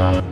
Bye.